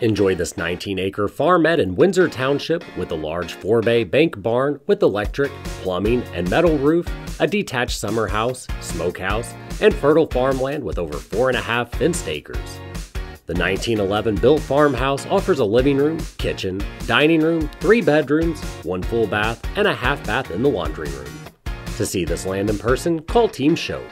Enjoy this 19 acre farmette in Windsor Township with a large 4 bay bank barn with electric, plumbing, and metal roof, a detached summer house, smokehouse, and fertile farmland with over 4.5 fenced acres. The 1911 built farmhouse offers a living room, kitchen, dining room, three bedrooms, one full bath, and a half bath in the laundry room. To see this land in person, call Team Shope